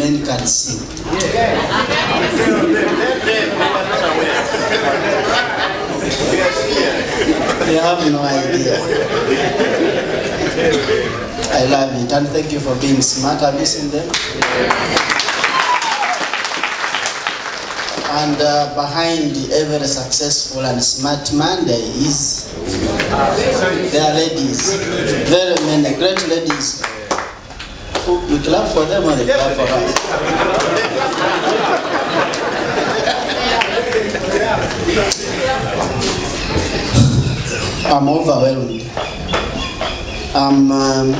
men can sing? They have no idea. I love it, and thank you for being smart. You seen them? And uh, behind every successful and smart man, there is there are ladies, very many great ladies. We clap for them or they clap for us? I'm overwhelmed. I'm, um,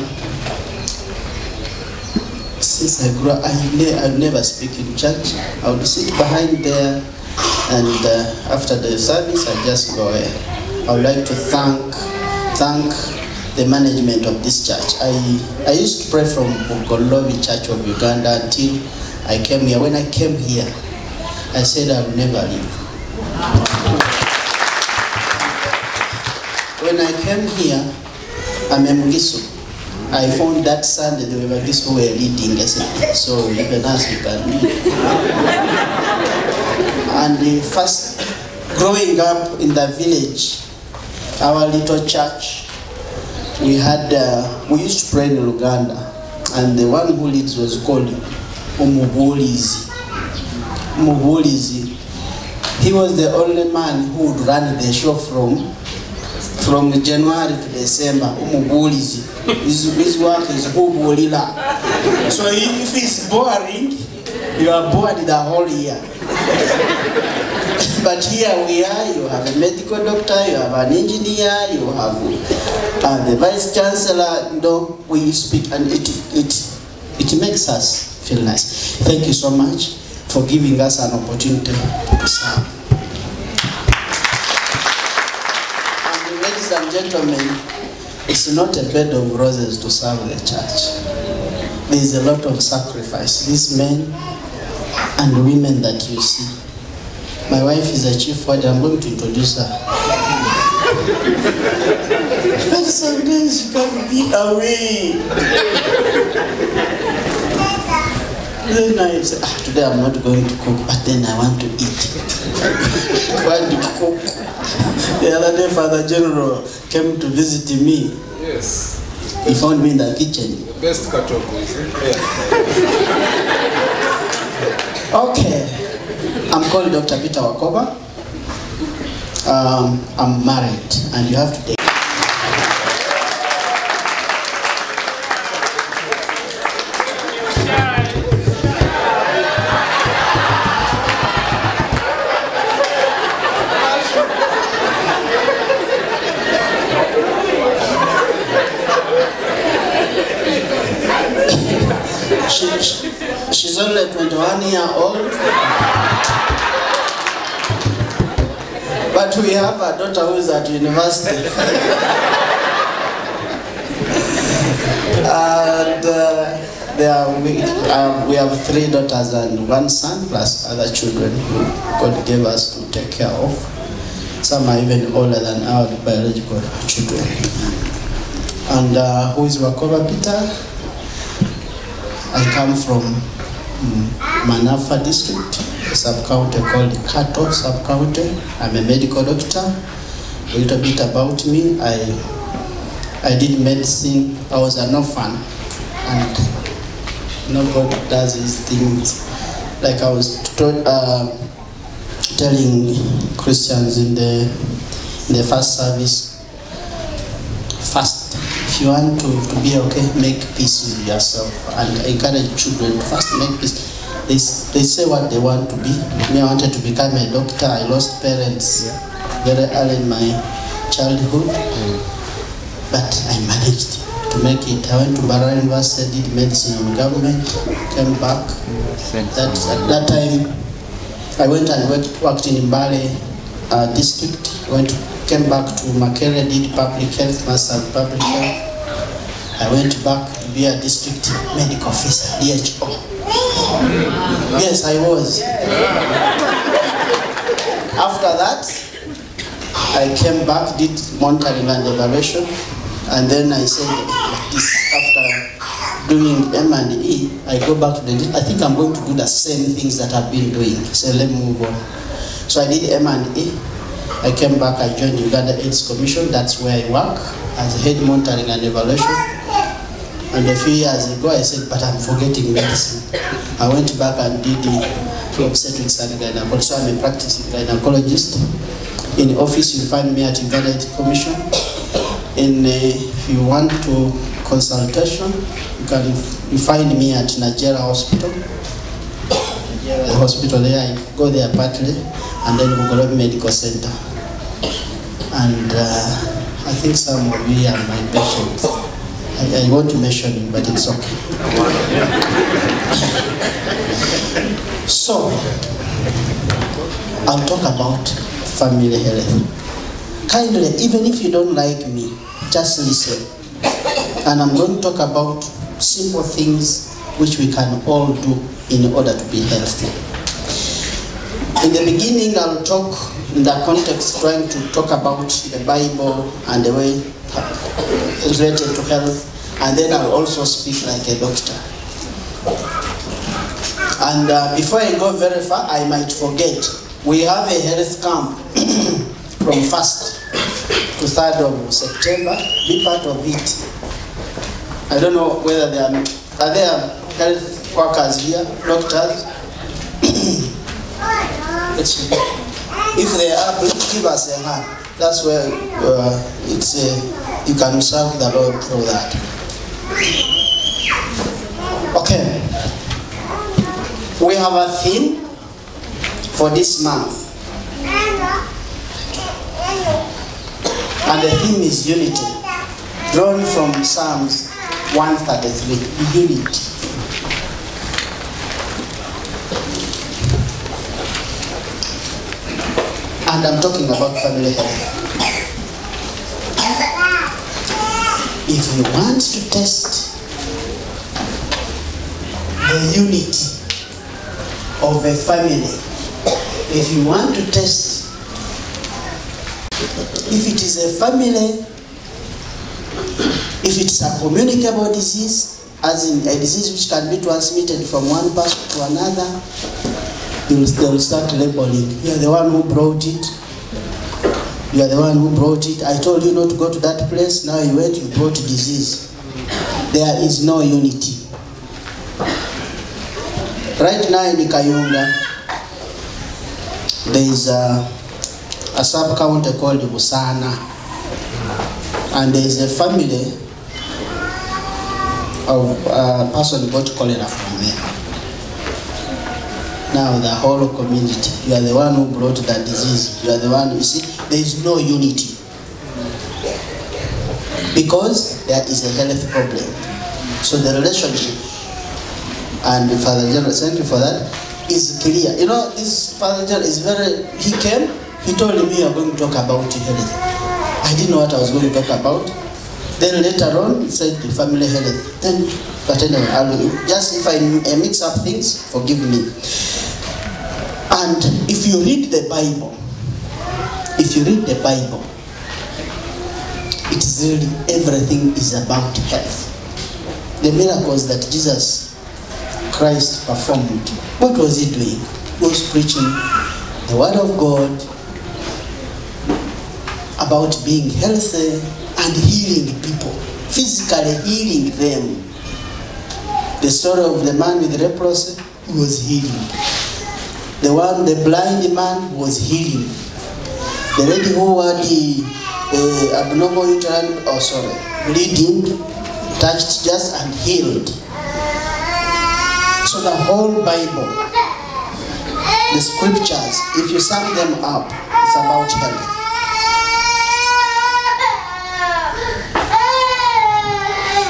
since I grew up, I, ne- I never speak in church. I would sit behind there, and uh, after the service, I just go away. I would like to thank thank the management of this church. I, I used to pray from Bugolobi Church of Uganda until I came here. When I came here, I said I'll never leave. When I came here, I'm a Mugisu. I found that Sunday the Mugisu were leading. I said, so even us, we can lead. and the first, growing up in the village, our little church, we had uh, we used to pray in Uganda, and the one who leads was called Umubulizi. Umubulizi. He was the only man who would run the show from from January to December. Umubulizi. His, his work is Ubulila. So if it's boring, you are bored the whole year. But here we are, you have a medical doctor, you have an engineer, you have uh, the vice chancellor, you know, we speak and it, it, it makes us feel nice. Thank you so much for giving us an opportunity to serve. And ladies and gentlemen, it's not a bed of roses to serve the church. There is a lot of sacrifice. These men and women that you see. My wife is a chief warden. I'm going to introduce her. but sometimes she can be away. Then I say, ah, today I'm not going to cook, but then I want to eat. I want to cook. The other day, Father General came to visit me. Yes, He found me in the kitchen. the best katoko. Okay, I'm called Dr. Peter Wakoba. Um, I'm married, and you have to take. She's only 21 year old. But we have a daughter who is at university. and uh, we, uh, we have three daughters and one son, plus other children who God gave us to take care of. Some are even older than our biological children. And uh, who is Wakoba Peter? I come from Manafwa district, a sub-county called Kato sub-county. I'm a medical doctor. A little bit about me, I, I did medicine. I was an orphan and God does these things. Like I was taught, uh, telling Christians in the, in the first service. If you want to, to be okay, make peace with yourself and encourage children to first make peace. They, they say what they want to be. Me, I wanted to become a doctor. I lost parents very early in my childhood, but I managed to make it. I went to Barra University, did medicine on government, came back. That, at that time, I went and worked, worked in Mbale uh, district. Went came back to Makerere, did public health, master public health. I went back to be a district medical officer, DHO. Yes, I was. After that, I came back, did monitoring and evaluation, and then I said, after doing M and E, I go back to the. I think I'm going to do the same things that I've been doing. So let me move on. So I did M and E. I came back. I joined Uganda AIDS Commission. That's where I work as head monitoring and evaluation. And a few years ago, I said, but I'm forgetting medicine. I went back and did the obstetrics and gynecology. So I'm a practicing gynecologist. In office, you find me at Uganda Commission. In, uh, if you want to consultation, you can you find me at Nigeria Hospital. Nigeria Hospital there, I go there partly, and then Bugolobi Medical Center. And uh, I think some of you are my patients. I, I want to mention it, but it's okay. So, I'll talk about family health. Kindly, even if you don't like me, just listen. And I'm going to talk about simple things which we can all do in order to be healthy. In the beginning, I'll talk in the context trying to talk about the Bible and the way related to health, and then I'll also speak like a doctor. And uh, before I go very far, I might forget. We have a health camp from 1st to 3rd of September. Be part of it. I don't know whether there are, are there health workers here, doctors? If they are, please give us a hand. That's where uh, it's uh, you can serve the Lord through that. Okay. We have a theme for this month. And the theme is unity, drawn from Psalms 133. Unity. And I'm talking about family health. If you want to test the unity of a family, if you want to test if it is a family, if it's a communicable disease, as in a disease which can be transmitted from one person to another, you'll, they'll start labeling. You're the one who brought it. You are the one who brought it. I told you not to go to that place. Now you went, you brought disease. There is no unity. Right now in Kayunga, there is a, a sub county called Busana, and there is a family of uh, a person got cholera. Now the whole community, you are the one who brought that disease. You are the one, you see, there is no unity. Because there is a health problem. So the relationship, and Father General, thank you for that, is clear. You know, this Father General is very, he came, he told me you are going to talk about health. I didn't know what I was going to talk about. Then later on, he said the family health. Then, but anyway, I'll, just if I, I mix up things, forgive me. And if you read the Bible, if you read the Bible, it's really everything is about health. The miracles that Jesus Christ performed, what was he doing? He was preaching the word of God about being healthy and healing people, physically healing them. The story of the man with the leprosy was healing. The one, the blind man was healing. The lady who had the uh, abnormal uterine, oh sorry, bleeding, touched just and healed. So the whole Bible, the scriptures, if you sum them up, it's about health.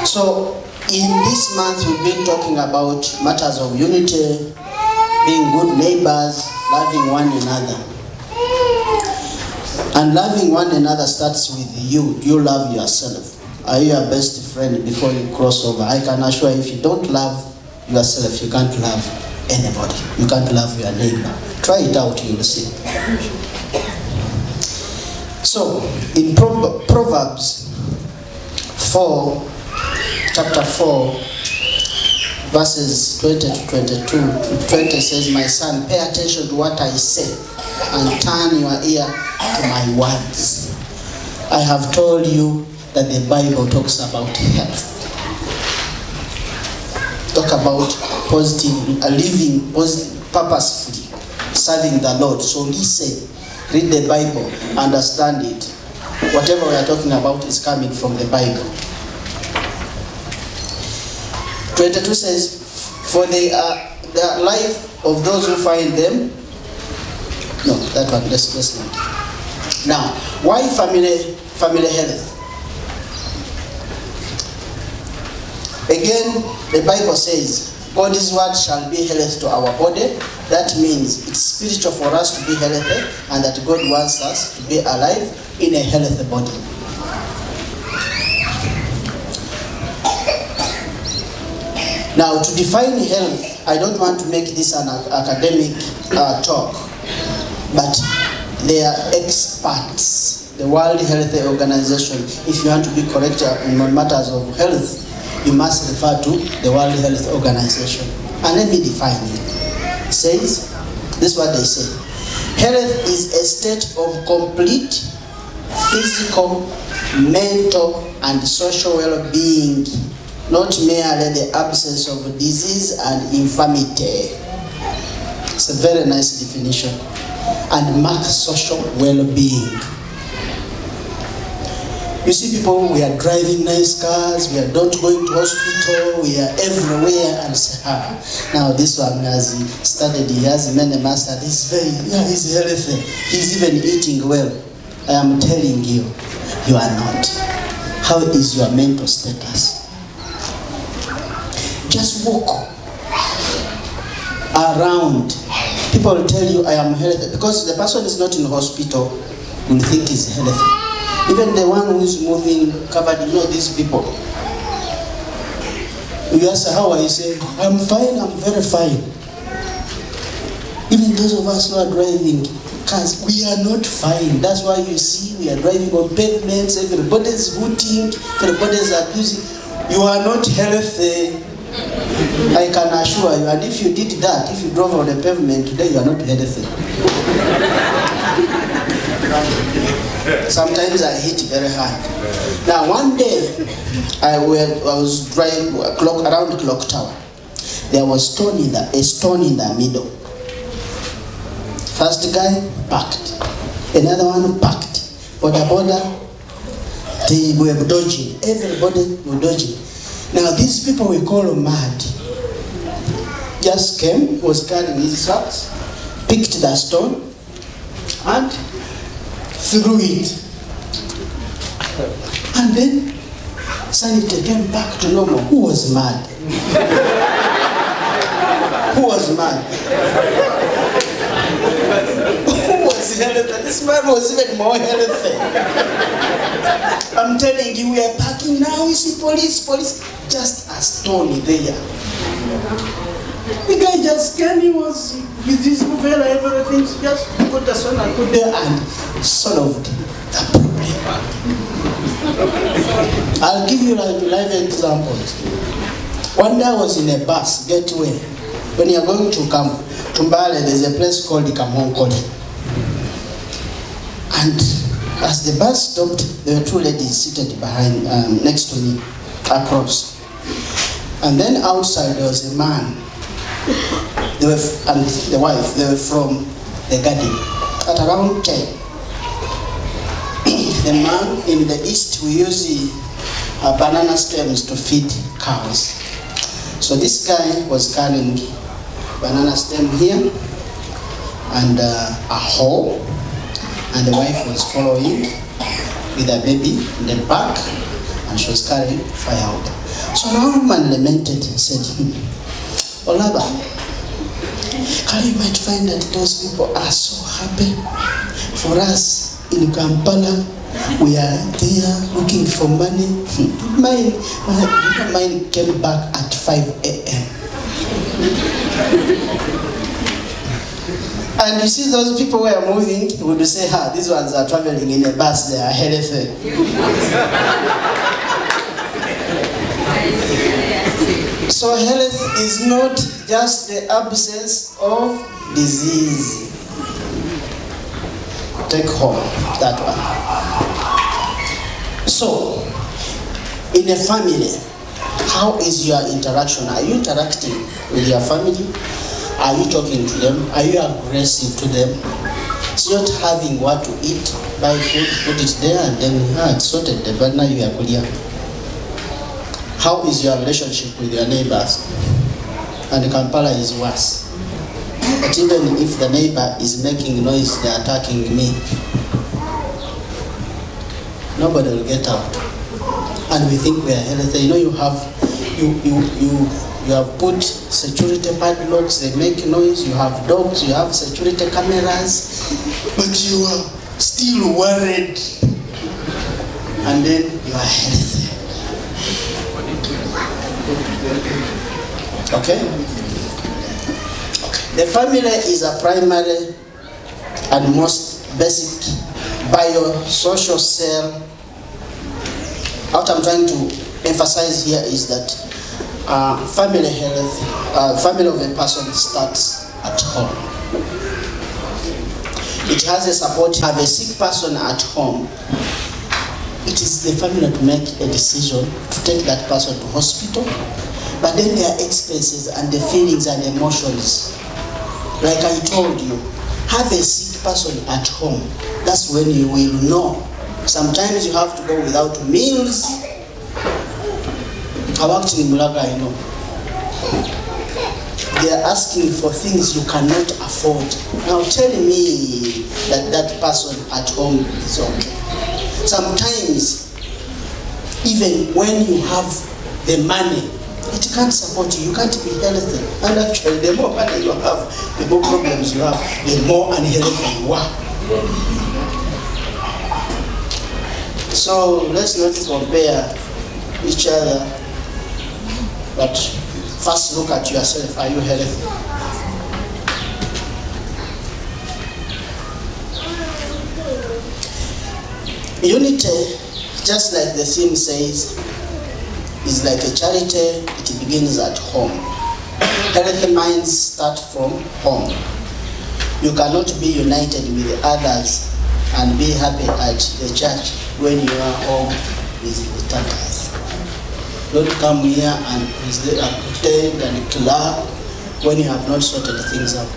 So in this month we've been talking about matters of unity, being good neighbors, loving one another. And loving one another starts with you. You love yourself. Are you your best friend before you cross over? I can assure you, if you don't love yourself, you can't love anybody. You can't love your neighbor. Try it out, you'll see. So, in Pro- Proverbs 4, chapter 4, verses 20 to 22, 20 says, My son, pay attention to what I say and turn your ear to my words. I have told you that the Bible talks about health. Talk about positive, uh, living positive, purposefully, serving the Lord. So listen, read the Bible, understand it. Whatever we are talking about is coming from the Bible. 22 says, For they are the life of those who find them. No, that one, let's, let's not. Now, why family, family health? Again, the Bible says, God's word shall be health to our body. That means it's spiritual for us to be healthy and that God wants us to be alive in a healthy body. Now, to define health, I don't want to make this an academic uh, talk, but they are experts. The World Health Organization, if you want to be correct in matters of health, you must refer to the World Health Organization. And let me define it. It says, this is what they say. Health is a state of complete physical, mental, and social well-being, not merely the absence of disease and infirmity. It's a very nice definition. And mark social well-being. You see people, we are driving nice cars, we are not going to hospital, we are everywhere and say, ah, now this one has studied, he has many master, he's very, yeah, he's healthy, he's even eating well. I am telling you, you are not. How is your mental status? Just walk around. People will tell you I am healthy because the person is not in hospital will think he's healthy. Even the one who is moving covered, you know these people. You ask how are you say, I'm fine, I'm very fine. Even those of us who are driving cars, we are not fine. That's why you see we are driving on pavements, everybody's hooting, everybody's abusing. You are not healthy. I can assure you, and if you did that, if you drove on the pavement today, you are not anything. Sometimes I hit very hard. Now one day, I, was driving clock, around the clock tower. There was stone in the, a stone in the middle. First guy packed, another one packed. Boda boda, they were dodging. Everybody were dodging. Now these people we call mad. Just came, was carrying his socks, picked the stone, and threw it. And then sanity came back to normal. Who was mad? Who was mad? This man was even more healthy. I'm telling you, we are parking now. You see police, police, just a stone there. The guy just came, he was with his umbrella, everything, just put the stone and put there and solved the problem. I'll give you like live examples. One day I was in a bus, gateway. When you're going to come to Mbale, there's a place called Kamonkoli. And as the bus stopped, there were two ladies seated behind, um, next to me, across. And then outside there was a man. They were, and the wife, they were from the garden at around 10. the man in the east, we use uh, banana stems to feed cows. So this guy was carrying banana stem here and uh, a hoe, and the wife was following with a baby in the back, and she was carrying firewood. So the woman lamented and said, "Hmm, Olaba, can you might find that those people are so happy for us in Kampala. We are there looking for money. Hmm, Mine, my, mine came back at 5 a.m. And you see those people who are moving, you would say, ha, these ones are traveling in a bus, they are healthy. So health is not just the absence of disease. Take home that one. So, in a family, how is your interaction? Are you interacting with your family? Are you talking to them? Are you aggressive to them? It's not having what to eat, buy food, put it there, and then ah, it's sorted. But now you are clear. How is your relationship with your neighbors? And Kampala is worse. But even if the neighbor is making noise, they're attacking me. Nobody will get out. And we think we are healthy. You know, you have you you you you have put security padlocks, they make noise, you have dogs, you have security cameras, but you are still worried. And then you are healthy. Okay? The family is a primary and most basic biosocial cell. What I'm trying to emphasize here is that uh, family health, uh, family of a person starts at home. it has a support, have a sick person at home, it is the family to make a decision to take that person to hospital. But then there are expenses and the feelings and emotions. Like I told you, have a sick person at home. That's when you will know. Sometimes you have to go without meals. Worked in Mulago, I know. They are asking for things you cannot afford. Now tell me that that person at home is okay. Sometimes, even when you have the money, it can't support you. You can't be healthy. And actually, the more money you have, the more problems you have, the more unhealthy you are. So let's not compare each other, but first look at yourself. Are you healthy? Unity, just like the theme says, is like a charity, it begins at home. Healthy minds start from home. You cannot be united with others and be happy at the church when your home is the tatters. Don't come here and pretend and clap when you have not sorted things out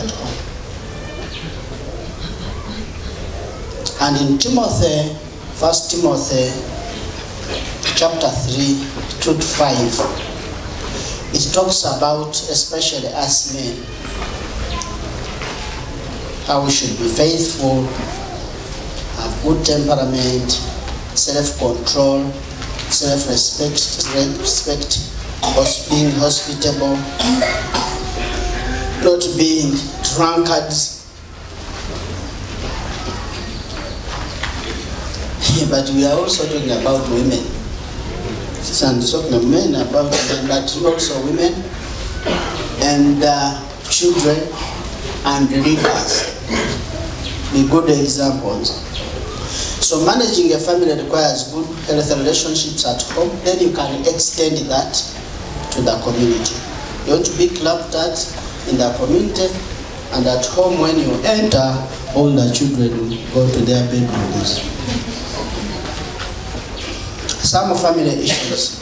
at home. And in Timothy, First Timothy chapter 3 to 5, it talks about, especially us men, how we should be faithful, have good temperament, self-control, self-respect, respect, being hospitable, not being drunkards, but we are also talking about women. And talking about men about them, but also women and uh, children and leaders. Be good examples. So managing a family requires good healthy relationships at home. Then you can extend that to the community. You want to be clapped at in the community and at home when you enter, all the children go to their bedrooms some family issues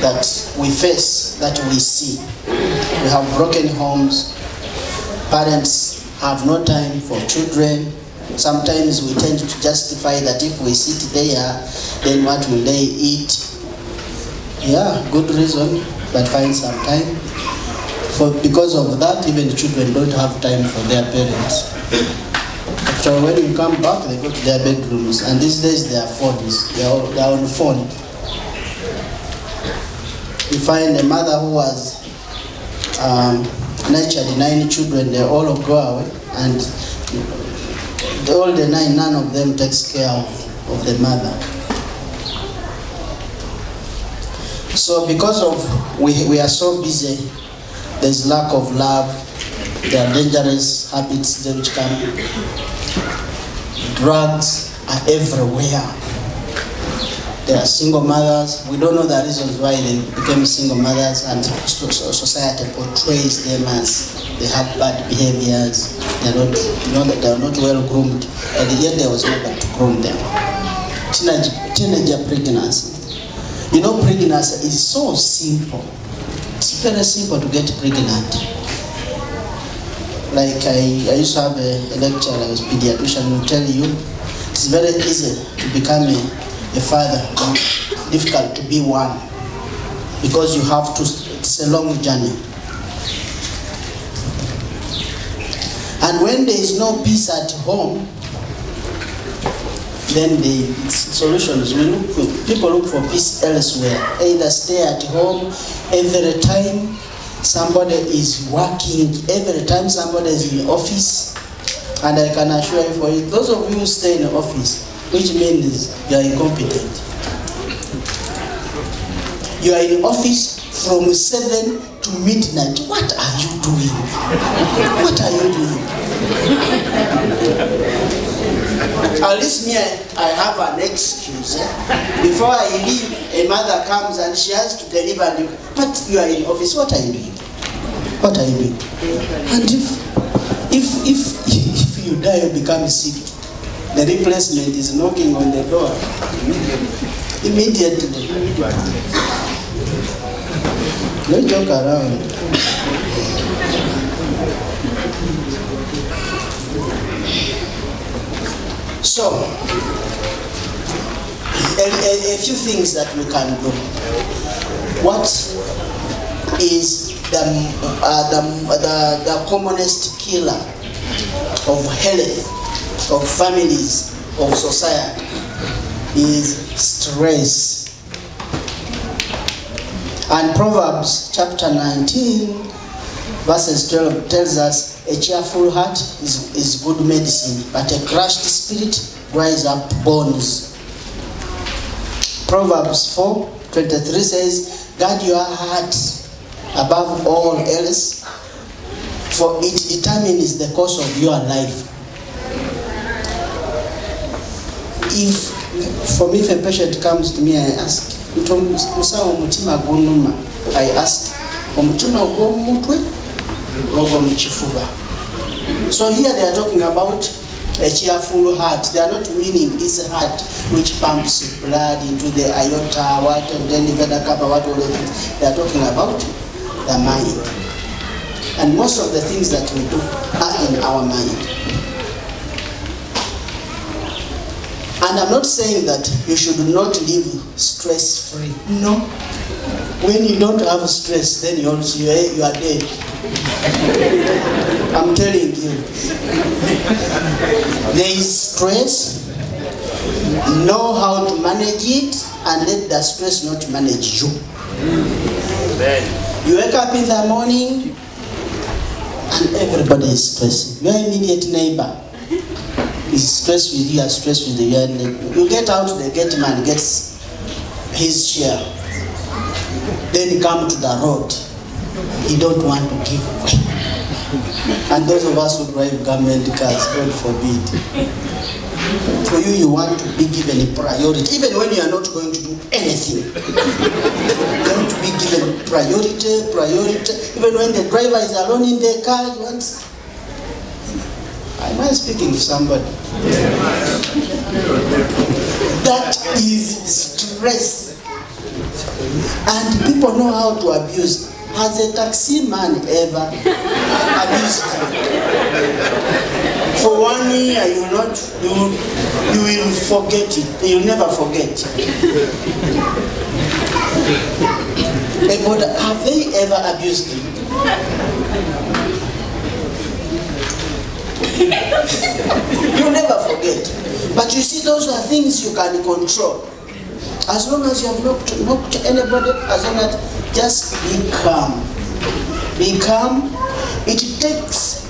that we face, that we see. We have broken homes, parents have no time for children. Sometimes we tend to justify that if we sit there, then what will they eat? Yeah, good reason, but find some time. For, because of that, even children don't have time for their parents. So when you come back, they go to their bedrooms, and these days they are phones. They are, they are on phone. You find a mother who has um, nurtured nine children, they all go away, and all the nine, none of them takes care of, of the mother. So because of we, we are so busy, there's lack of love, there are dangerous habits that which come. Drugs are everywhere. There are single mothers. We don't know the reasons why they became single mothers, and so- so- society portrays them as they have bad behaviors. They're not, you know, that they're not well groomed, but yet there was nobody to groom them. Teenage, teenager pregnancy. You know, pregnancy is so simple. It's very simple to get pregnant. Like I, I used to have a, a lecture, I was pediatrician, will tell you, it's very easy to become a, a father, difficult to be one. Because you have to, it's a long journey. And when there is no peace at home, then the solutions we look for, people look for peace elsewhere. Either stay at home every time somebody is working, every time somebody is in the office. And I can assure you for those of you who stay in the office, which means you are incompetent. You are in office from 7 to midnight. What are you doing? What are you doing? At least me, I have an excuse. eh? Before I leave, a mother comes and she has to deliver. You, but you are in office. What are you doing? What are you doing? And if, if, if, if you die, you become sick. The replacement is knocking on the door. Immediately. Don't joke around. So, a, a, a few things that we can do. What is the, uh, the, the, the commonest killer of health, of families, of society is stress. And Proverbs chapter 19, verses 12 tells us a cheerful heart is, is good medicine, but a crushed spirit dries up bones. Proverbs 4 23 says, Guard your heart above all else, for it determines the course of your life. If, for me, if a patient comes to me, I ask, musawo omutima gunuma, I ask. So here they are talking about a cheerful heart. They are not meaning this heart which pumps blood into the aorta, what, and then the vena what all. They are talking about the mind. And most of the things that we do are in our mind. And I'm not saying that you should not live stress free. No. When you don't have stress, then you also you are, you are dead. I'm telling you. There is stress. Know how to manage it and let the stress not manage you. You wake up in the morning and everybody is stressing. Your immediate neighbor is stressed with you, are stressed with you. And you get out, the gate man gets his share. Then he come to the road. He don't want to give way. And those of us who drive government cars, God forbid. For you, you want to be given a priority, even when you are not going to do anything. You want to be given priority, priority. Even when the driver is alone in the car, you want. Am I speaking to somebody? That is stress. And people know how to abuse. Has a taxi man ever abused you? For one year, you not, you, you will forget it. You will never forget. But have they ever abused you? You'll never forget. But you see, those are things you can control. As long as you have not knocked anybody, as long as just be calm. Be calm. It takes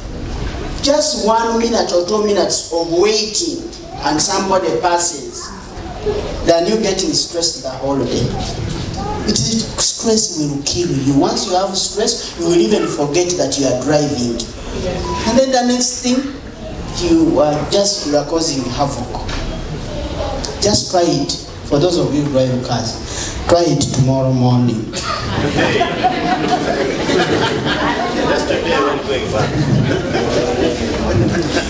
just one minute or two minutes of waiting and somebody passes than you getting stressed the whole day. It is stress will kill you. Once you have stress, you will even forget that you are driving. And then the next thing, you are just you are causing havoc. Just try it. For those of you drive cars, try it tomorrow morning.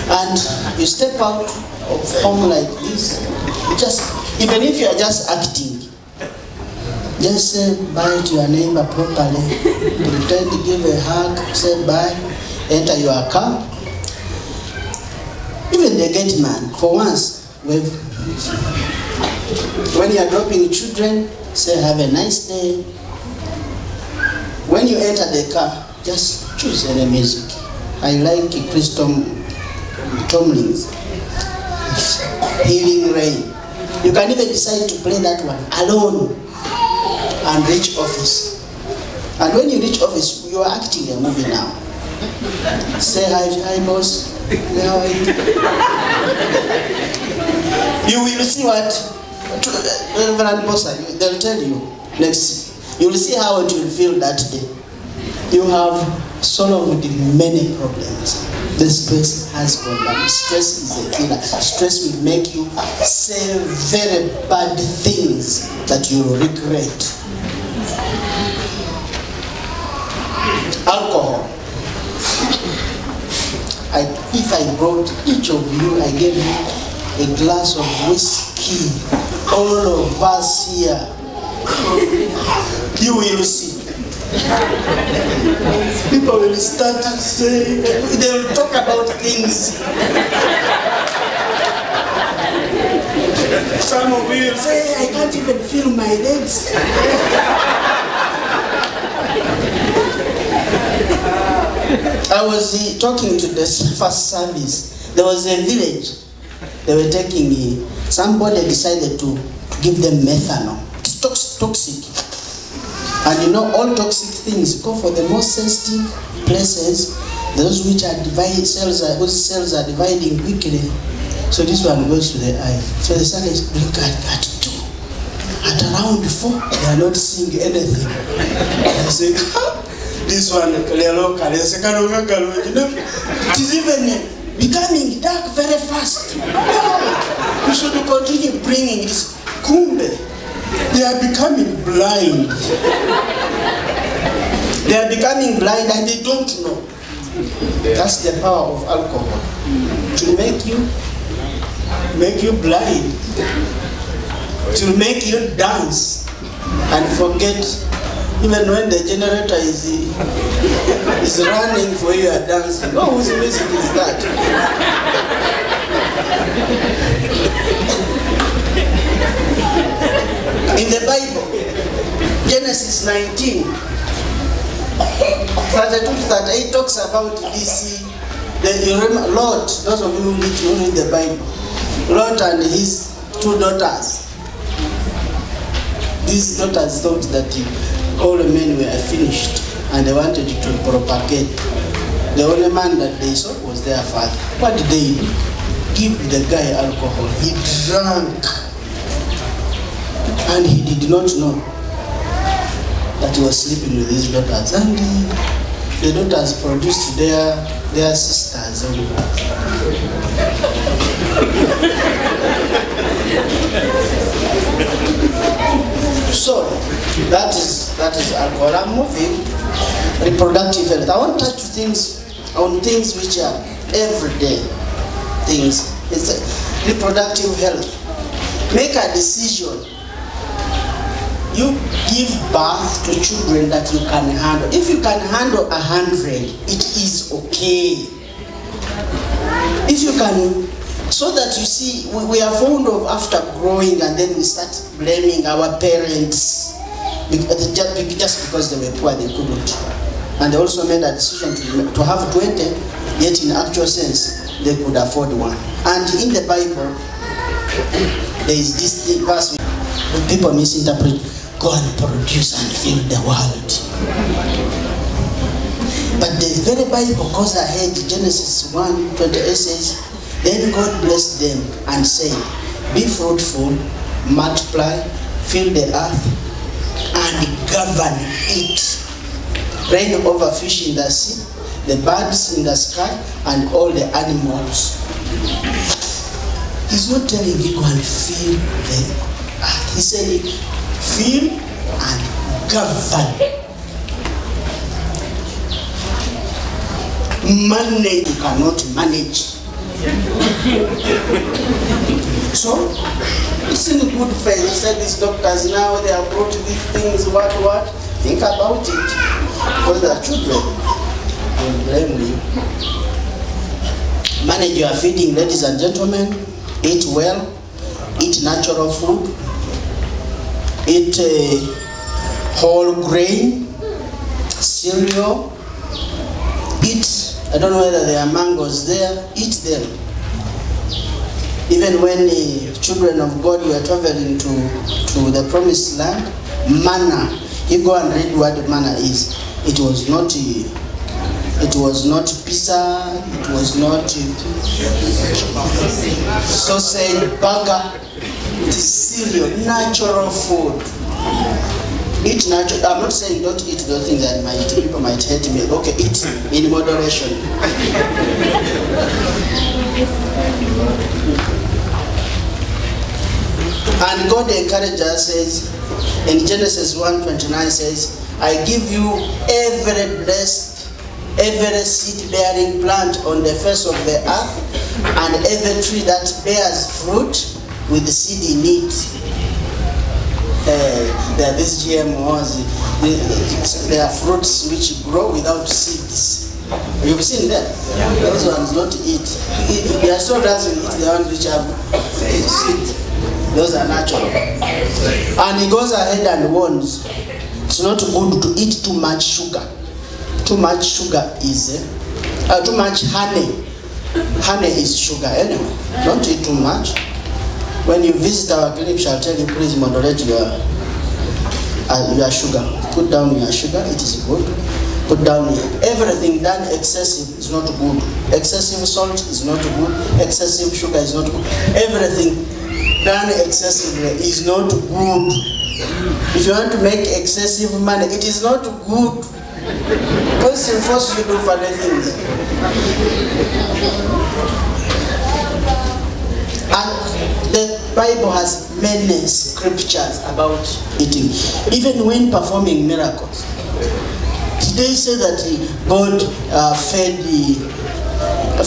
and you step out of home like this. Just even if you are just acting, just say bye to your neighbor properly. Pretend to give a hug, say bye, enter your car. Even the gate man, for once. When you are dropping children, say have a nice day. When you enter the car, just choose any music. I like Crystal Tomlins, Healing Rain. You can even decide to play that one alone and reach office. And when you reach office, you are acting a movie now. Say hi, hi boss. You? Will see what Reverend Bossa, they'll tell you next. You will see how it will feel that day. You have solved many problems. The stress has gone down. Stress is a killer. Stress will make you say very bad things that you regret. Alcohol. I, if I brought each of you, I gave you a glass of whiskey, all of us here, you will see. People will start to say, they will talk about things. Some of you will say, I can't even feel my legs. I was uh, talking to the first service. There was a village. They were taking, uh, somebody decided to, to give them methanol. It's tox- toxic. And you know, all toxic things go for the most sensitive places, those which are divided, cells are, whose cells are dividing quickly. So this one goes to the eye. So the sun is look at, at two. At around four, they are not seeing anything. They say, "Ah, this one, lelo kalese kalonji. No, It is even uh, becoming dark very fast. We should continue bringing this. Kumbe, they are becoming blind. They are becoming blind and they don't know. That's the power of alcohol. To make you make you blind. To make you dance and forget even when the generator is is running for you are dancing. Oh, whose music is that? In the Bible, Genesis 19, 32 to 38 talks about this. The, remember, those of you who read, who read the Bible, Lot and his two daughters. These daughters thought that uh, all the men were finished and they wanted to propagate. The only man that they saw was their father. What did they do? Give the guy alcohol. He drank. And he did not know that he was sleeping with his daughters. And the daughters produced their, their sisters. So that is that is alcohol. I'm moving reproductive health. I want to touch things on things which are everyday things. It's reproductive health. Make a decision. You give birth to children that you can handle. If you can handle a hundred, it is okay. If you can so that you see, we, we are fond of after growing and then we start blaming our parents just, because they were poor, they couldn't. And they also made a decision to, to have 20, yet in actual sense, they could afford one. And in the Bible, there is this verse people misinterpret go and produce and fill the world. But the very Bible goes ahead, Genesis 1 28 says, Then God blessed them and said, Be fruitful, multiply, fill the earth, and govern it. Reign over fish in the sea, the birds in the sky, and all the animals. He's not telling you go and fill the earth. He said, Fill and govern. manage you cannot manage. So it's in good faith. He said these doctors now they have brought these things, what what? Think about it. Because they are children. Will blame you. Manage your feeding, ladies and gentlemen. Eat well, eat natural food, eat uh, whole grain, cereal, eat I don't know whether there are mangoes there. Eat them. Even when the children of God were traveling to, to the promised land, manna. You go and read what manna is. It was not it was not pizza, it was not sausage, burger. It is cereal, natural food. Eat natural. I'm not saying don't eat those things that might people might hate me. Okay, eat in moderation. And God encourages us says in Genesis 1:29 says, I give you every blessed every seed bearing plant on the face of the earth, and every tree that bears fruit with seed in it. Uh, there are these GMOs, the- there are fruits which grow without seeds. You've seen them? Those ones don't eat. They are so dancing, eat the ones which have seed. Those are natural. And he goes ahead and warns, it's not good to eat too much sugar. Too much sugar is, uh, uh, too much honey. Honey is sugar anyway. Don't eat too much. When you visit our clinic, shall tell you, please moderate your, uh, your sugar. Put down your sugar, it is good. Put down everything done excessive is not good. Excessive salt is not good. Excessive sugar is not good. Everything done excessively is not good. If you want to make excessive money, it is not good. Because it forces you to do funny things. And the Bible has many scriptures about eating, even when performing miracles. They say that God uh, fed the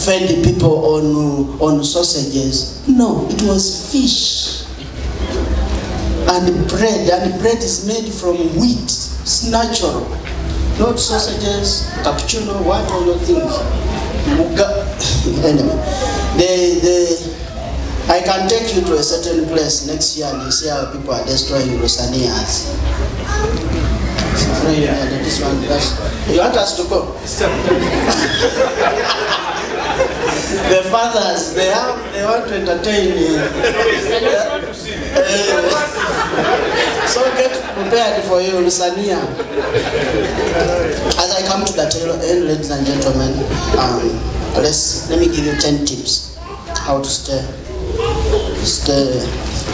fed the people on on sausages? No, it was fish and bread, and bread is made from wheat. It's natural, not sausages, cappuccino, what all those things. Anyway, the the I can take you to a certain place next year and you see how people are destroying Rosanias. Right, yeah, that is one. You want us to go? the fathers, they have, they want to entertain you. so get prepared for you, Lusania. As I come to the tail end, ladies and gentlemen, um, let's let me give you 10 tips how to stay stay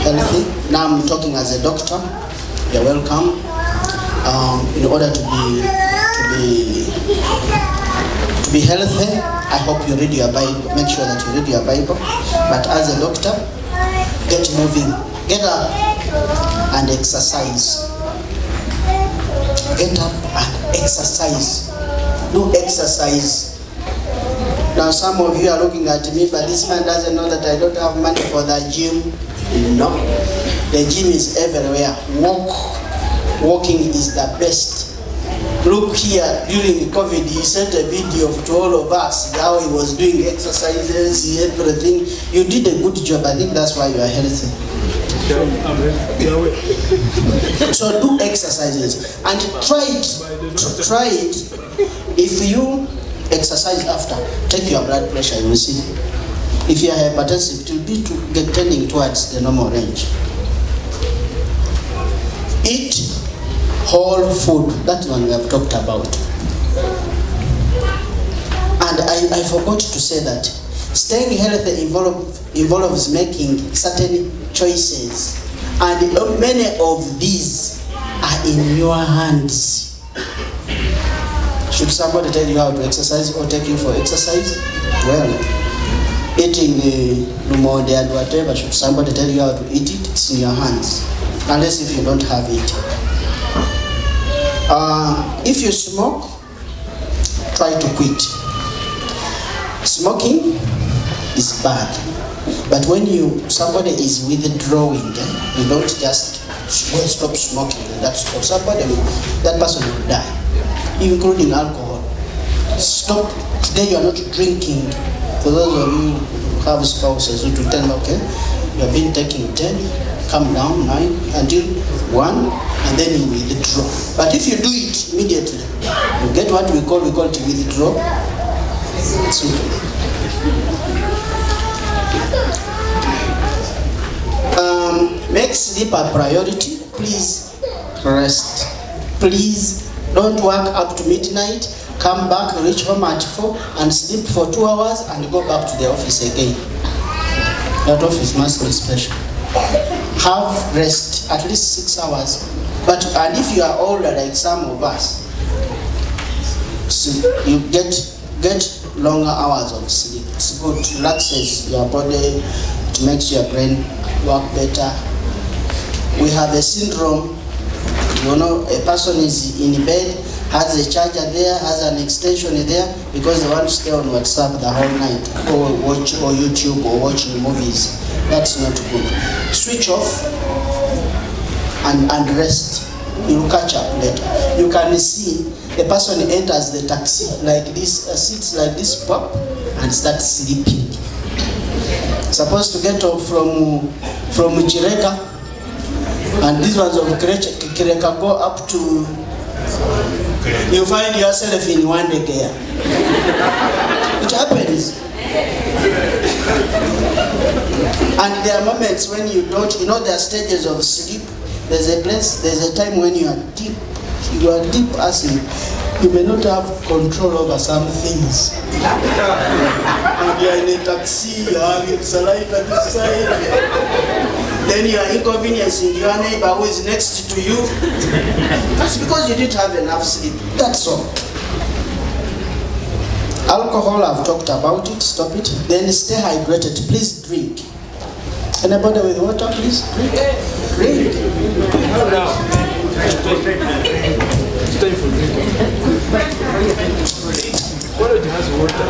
healthy. Now I'm talking as a doctor. You're welcome. Um, in order to be to be to be healthy, I hope you read your Bible. Make sure that you read your Bible. But as a doctor, get moving. Get up and exercise. Get up and exercise. Do exercise. Now some of you are looking at me, but this man doesn't know that I don't have money for the gym. No. The gym is everywhere. Walk. Walking is the best. Look here, during COVID, he sent a video to all of us how he was doing exercises, everything. You did a good job. I think that's why you are healthy. So do exercises and try it. Try it. If you exercise after, take your blood pressure, you will see. If you are hypertensive, it will be to get tending towards the normal range. Eat whole food. That one we have talked about. And I, I forgot to say that staying healthy involve, involves making certain choices. And many of these are in your hands. Should somebody tell you how to exercise or take you for exercise? Well, eating uh, lumonde and whatever, should somebody tell you how to eat it? It's in your hands. Unless if you don't have it. Uh, if you smoke, try to quit. Smoking is bad. But when you somebody is withdrawing, eh, you don't just stop smoking that's all. Somebody will, that person will die, including alcohol. Stop. Today you are not drinking. For those of you who have spouses who to tell okay, you have been taking 10, come down 9 until 1, and then you withdraw. But if you do it immediately, you get what we call, we call it withdraw. Um, make sleep a priority. Please rest. Please don't work up to midnight. Come back, reach home at 4 and sleep for 2 hours and go back to the office again. That office must be special. Have rest, at least 6 hours. But and if you are older like some of us, so you get get longer hours of sleep. It's good, relaxes your body, it makes your brain work better. We have a syndrome, you know, a person is in bed has a charger there, has an extension there, because they want to stay on WhatsApp the whole night, or watch or YouTube or watching movies. That's not good. Switch off and, and rest. You'll catch up later. You can see a person enters the taxi like this, uh, sits like this, pop, and starts sleeping. Supposed to get off from from Kireka, and these ones of Kireka go up to. You find yourself in one day. It happens. And there are moments when you don't, you know, there are stages of sleep. There's a place, there's a time when you are deep, you are deep asleep. You may not have control over some things. and you are in a taxi, you have your saliva this side. Then you are inconveniencing your neighbor who is next to you. That's because you didn't have enough sleep. That's all. Alcohol, I've talked about it, stop it. Then stay hydrated, please drink. Anybody with water, please? Drink. Drink. It's time for drinking. Porridge has water.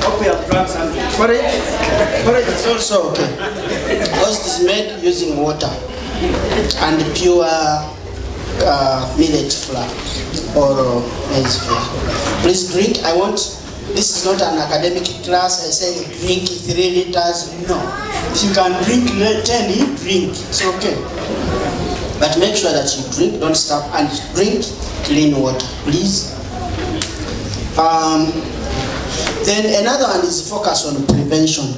Hope you have something. Porridge? Porridge is also okay. Because it is made using water and pure uh, millet flour or maize flour. Please drink. I want, this is not an academic class. I say drink three liters. No. If you can drink le- 10, you drink. It's okay. But make sure that you drink, don't stop, and drink clean water, please. Um, then another one is focus on prevention.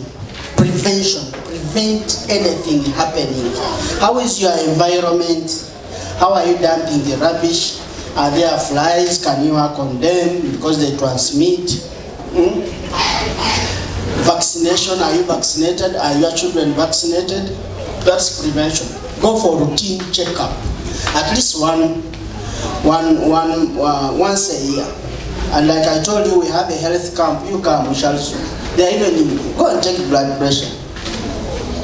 Prevention. Prevent anything happening. How is your environment? How are you dumping the rubbish? Are there flies? Can you them because they transmit? Hmm? Vaccination. Are you vaccinated? Are your children vaccinated? That's prevention. Go for routine checkup. At least one, one, one, uh, once a year. And like I told you, we have a health camp. You come, we shall soon. They are even go and check blood pressure.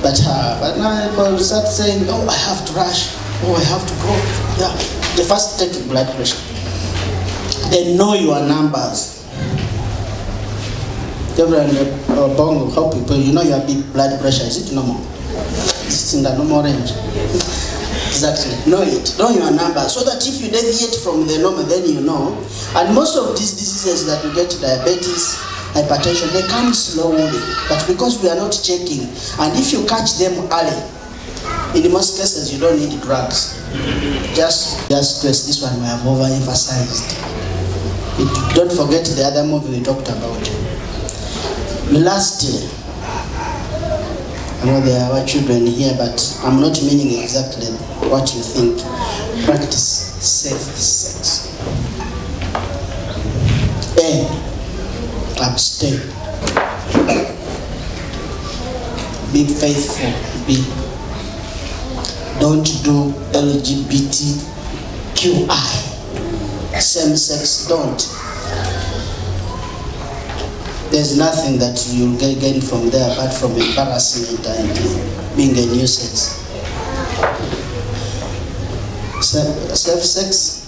But uh, but now people start saying, oh, I have to rush. Oh, I have to go. Yeah, they first take blood pressure. They know your numbers. Reverend uh, Bongo, how people, you know your blood pressure, is it normal? Is it in the normal range? Exactly. Know it. Know your number. So that if you deviate from the normal, then you know. And most of these diseases that we get, diabetes, hypertension, they come slowly. But because we are not checking, and if you catch them early, in most cases you don't need drugs. Just just stress this one we have overemphasized. It, don't forget the other movie we talked about. Lastly, I know there are children here, but I'm not meaning exactly what you think. Practice safe sex. A. Abstain. Be faithful. B. Don't do LGBTQI. Same sex, don't. There's nothing that you'll get gain from there apart from embarrassment and being a nuisance. Safe sex,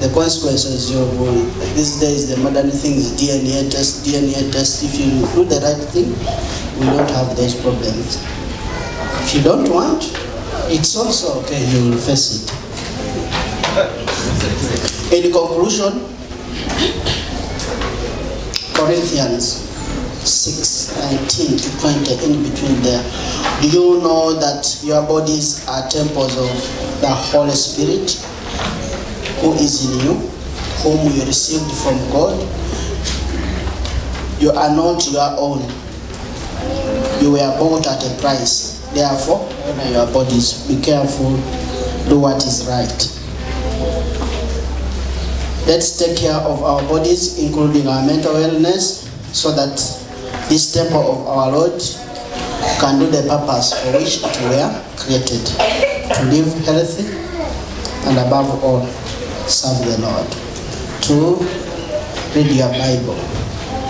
the consequences of uh, these days, the modern things, DNA test, DNA test. If you do the right thing, we don't have those problems. If you don't want, it's also okay, you will face it. In conclusion, Corinthians 6 19 to 20, in between there. Do you know that your bodies are temples of the Holy Spirit who is in you, whom you received from God? You are not your own. You were bought at a price. Therefore, honor your bodies. Be careful. Do what is right. Let's take care of our bodies, including our mental wellness, so that this temple of our Lord can do the purpose for which it were created to live healthy and above all, serve the Lord. To read your Bible.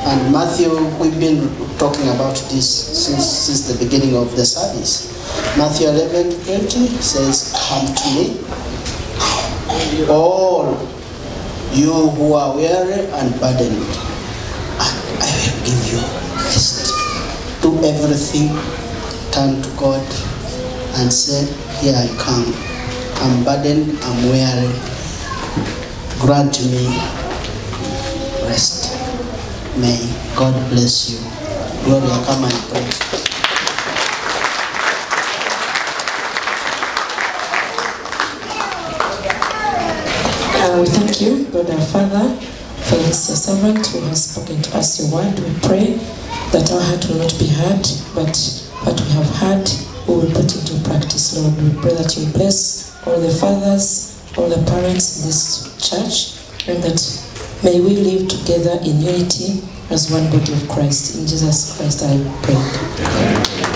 And Matthew, we've been talking about this since, since the beginning of the service. Matthew 11 20 says, Come to me, all You who are weary and burdened, and I will give you rest. Do everything, turn to God, and say, Here I come. I'm burdened, I'm weary. Grant me rest. May God bless you. Gloria, come and pray. Uh, we thank you, God our Father, for this your servant who has spoken to us your word. We pray that our heart will not be hard, but what we have heard, we will put into practice, Lord. We pray that you bless all the fathers, all the parents in this church, and that may we live together in unity as one body of Christ. In Jesus Christ I pray.